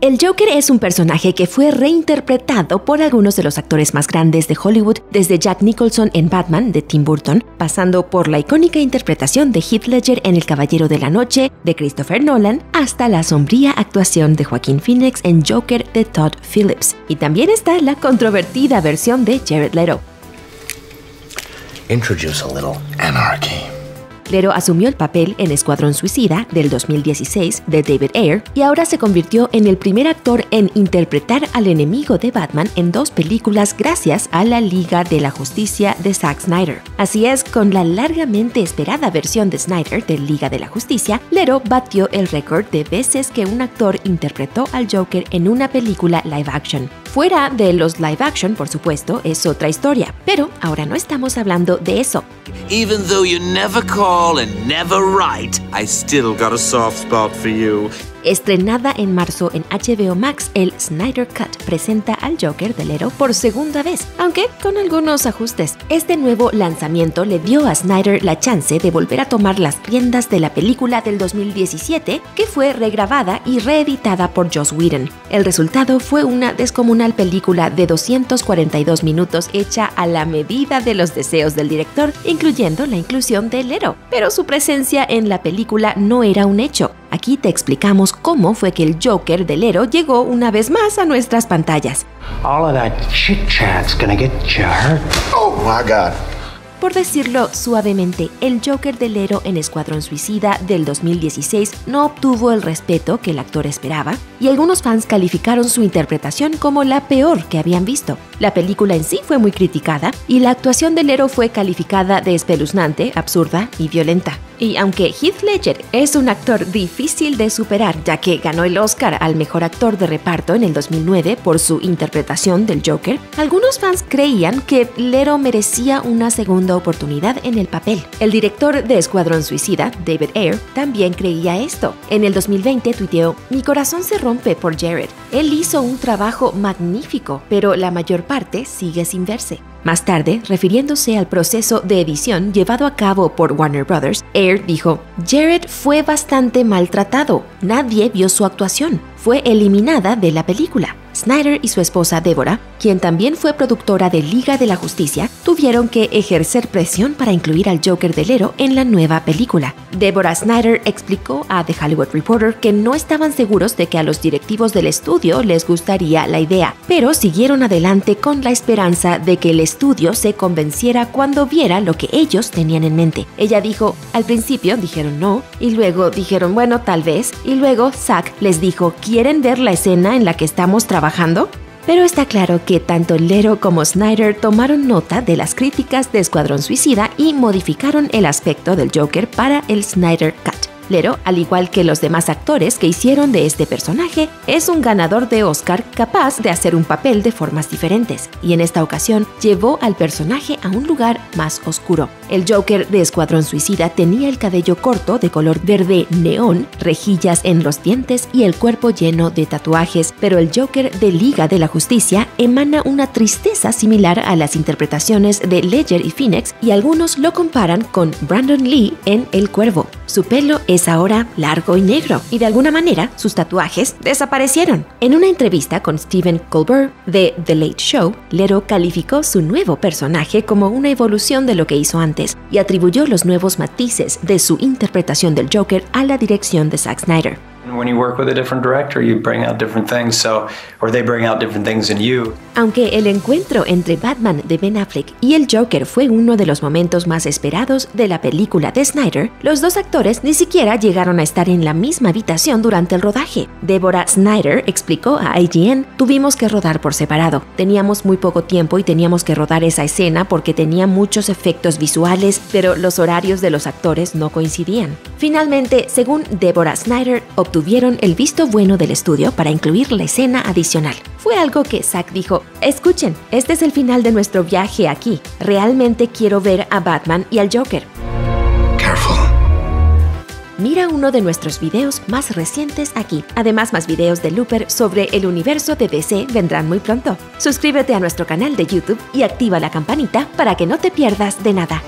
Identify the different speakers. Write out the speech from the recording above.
Speaker 1: El Joker es un personaje que fue reinterpretado por algunos de los actores más grandes de Hollywood, desde Jack Nicholson en Batman de Tim Burton, pasando por la icónica interpretación de Heath Ledger en El Caballero de la Noche de Christopher Nolan, hasta la sombría actuación de Joaquín Phoenix en Joker de Todd Phillips. Y también está la controvertida versión de Jared Leto.
Speaker 2: Introduce a little anarchy.
Speaker 1: Lero asumió el papel en Escuadrón Suicida del 2016 de David Ayer y ahora se convirtió en el primer actor en interpretar al enemigo de Batman en dos películas gracias a la Liga de la Justicia de Zack Snyder. Así es, con la largamente esperada versión de Snyder de Liga de la Justicia, Lero batió el récord de veces que un actor interpretó al Joker en una película live action. Fuera de los live action, por supuesto, es otra historia, pero ahora no estamos hablando de eso.
Speaker 3: Even though you never and never write, I still got a soft spot for you.
Speaker 1: Estrenada en marzo en HBO Max, el Snyder Cut presenta al Joker de Lero por segunda vez, aunque con algunos ajustes. Este nuevo lanzamiento le dio a Snyder la chance de volver a tomar las riendas de la película del 2017, que fue regrabada y reeditada por Joss Whedon. El resultado fue una descomunal película de 242 minutos hecha a la medida de los deseos del director, incluyendo la inclusión de Lero. Pero su presencia en la película no era un hecho. Aquí te explicamos cómo fue que el Joker del Lero llegó una vez más a nuestras pantallas.
Speaker 4: All of that chit chat's gonna get you hurt.
Speaker 2: Oh my God.
Speaker 1: Por decirlo suavemente, el Joker del Lero en Escuadrón Suicida del 2016 no obtuvo el respeto que el actor esperaba y algunos fans calificaron su interpretación como la peor que habían visto. La película en sí fue muy criticada y la actuación del Lero fue calificada de espeluznante, absurda y violenta. Y aunque Heath Ledger es un actor difícil de superar, ya que ganó el Oscar al mejor actor de reparto en el 2009 por su interpretación del Joker, algunos fans creían que Lero merecía una segunda oportunidad en el papel. El director de Escuadrón Suicida, David Ayer, también creía esto. En el 2020 tuiteó, mi corazón se rompe por Jared. Él hizo un trabajo magnífico, pero la mayor parte sigue sin verse. Más tarde, refiriéndose al proceso de edición llevado a cabo por Warner Brothers, Ayer dijo, Jared fue bastante maltratado, nadie vio su actuación, fue eliminada de la película. Snyder y su esposa Deborah, quien también fue productora de Liga de la Justicia, tuvieron que ejercer presión para incluir al Joker del Lero en la nueva película. Deborah Snyder explicó a The Hollywood Reporter que no estaban seguros de que a los directivos del estudio les gustaría la idea, pero siguieron adelante con la esperanza de que el estudio se convenciera cuando viera lo que ellos tenían en mente. Ella dijo, al principio dijeron no, y luego dijeron bueno tal vez, y luego Zack les dijo, ¿quieren ver la escena en la que estamos trabajando? Pero está claro que tanto Lero como Snyder tomaron nota de las críticas de Escuadrón Suicida y modificaron el aspecto del Joker para el Snyder Cut. Lero, al igual que los demás actores que hicieron de este personaje, es un ganador de Oscar capaz de hacer un papel de formas diferentes, y en esta ocasión llevó al personaje a un lugar más oscuro. El Joker de Escuadrón Suicida tenía el cabello corto de color verde neón, rejillas en los dientes y el cuerpo lleno de tatuajes, pero el Joker de Liga de la Justicia emana una tristeza similar a las interpretaciones de Ledger y Phoenix y algunos lo comparan con Brandon Lee en El Cuervo. Su pelo es ahora largo y negro y de alguna manera sus tatuajes desaparecieron. En una entrevista con Stephen Colbert de The Late Show, Lero calificó su nuevo personaje como una evolución de lo que hizo antes y atribuyó los nuevos matices de su interpretación del Joker a la dirección de Zack Snyder.
Speaker 5: When you work with a different director, you bring out different things, so or they bring out different things in you.
Speaker 1: Aunque el encuentro entre Batman de Ben Affleck y el Joker fue uno de los momentos más esperados de la película de Snyder, los dos actores ni siquiera llegaron a estar en la misma habitación durante el rodaje. Deborah Snyder explicó a IGN, tuvimos que rodar por separado. Teníamos muy poco tiempo y teníamos que rodar esa escena porque tenía muchos efectos visuales, pero los horarios de los actores no coincidían. Finalmente, según Deborah Snyder, obtuvieron el visto bueno del estudio para incluir la escena adicional. Fue algo que Zack dijo, escuchen, este es el final de nuestro viaje aquí. Realmente quiero ver a Batman y al Joker.
Speaker 2: Careful.
Speaker 1: Mira uno de nuestros videos más recientes aquí. Además, más videos de Looper sobre el universo de DC vendrán muy pronto. Suscríbete a nuestro canal de YouTube y activa la campanita para que no te pierdas de nada.